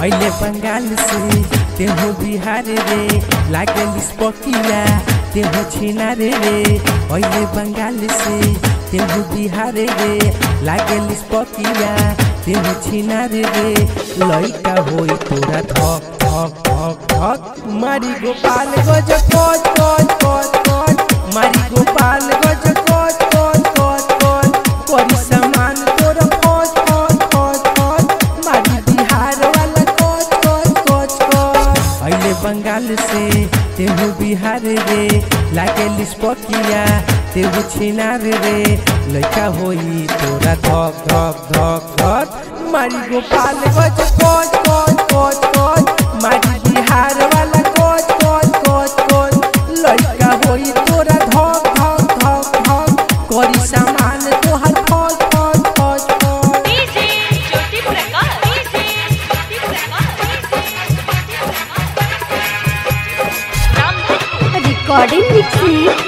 अहिले बंगाल से। तेहो बिहार रे लागल स्पकिया तेहो छिनार रे अहिले बंगाल से। तेहो बिहार रे, लागल स्पकिया तेहो छिनार रे। लइका होई तोरा धक धक धक धक मारी गोपाल गज, कोच कोच कोच कोच। मारी गोपाल गज, कोच कोच कोच कोच। कोरी समान तोरा कोच कोच कोच कोच। मारी बिहार वाला कोच कोच कोच कोच। अहिले बंगाल से तेहु बिहार रे, लागेल स्पकिया तेहु छिनार रे। लइका होई तोरा धक धक धक धक मारी गोपाल गज कोच कोच कोच कोच मारी बिहार वाला कोच कोच कोच कोच लइका होई तोरा धक धक धक धक करी सामान तोहर फौज फौज फौज फौज रिकॉर्डिंग मिक्सिंग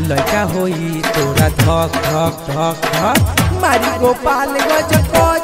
लड़का होई तोरा धक धक धक धक। मारी गोपाल गज कोच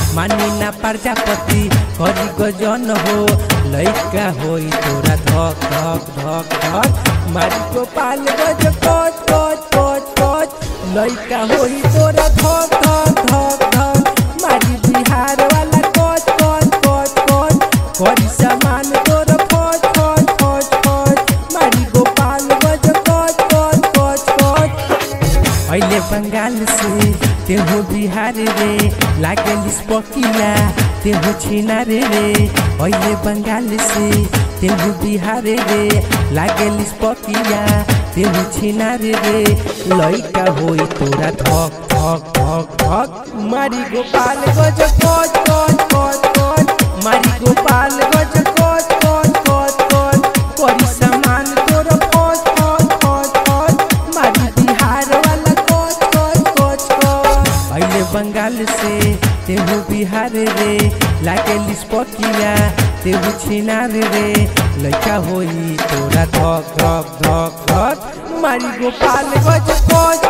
मानी ना प्रजापति करी गजन हो लैका हो तोरा धक धक धक धक। मारी गोपाल गज कोच कोच कोच कोच लइका होई तोरा धक धक धक धक। मारी बिहार वाला मारी गोपाल गज बंगाल से तेहो बिहार रे, लागल स्पकिला तेहो छिनार रे अहिले बंगाल से तेहो बिहार रे, लागल स्पकिया तेहो छिनार रे। लइका होई तोरा धक धक धक धक मारी गोपाल कोच कोच कोच बिहार रे लागेल स्पकिया ते छिनार रे लइका होई, तोरा धक धक धक धक। मारी गोपाल गज कोच